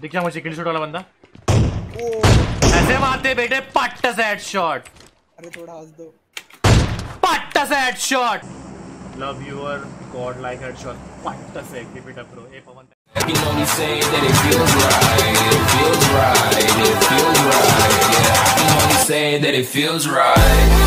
दिख जा मुझे किल शॉट वाला बंदा ऐसे मारते बेटे पट्ट से हेडशॉट अरे थोड़ा हंस दो पट्ट से headshot love your god like headshot पट्ट से keep it up bro A Pawan You know me saying that it feels right, it feels right, it feels right. Yeah, I can only say that it feels right.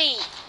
Me.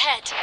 Ahead.